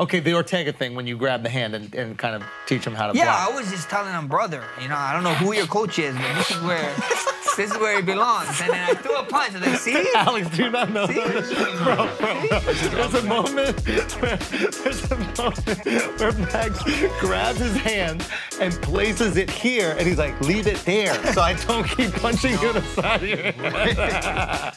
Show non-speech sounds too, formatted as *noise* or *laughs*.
Okay, the Ortega thing when you grab the hand and, and kind of teach him how to Yeah, block. I was just telling him, brother, you know, I don't know who your coach is, but this is where this is where he belongs. And then I threw a punch. and they like, see? *laughs* Alex, do you not know See? this? Bro, bro, bro. There's a moment where there's a moment where Max grabs his hand and places it here, and he's like, leave it there so I don't keep punching you in the side of your *laughs* head.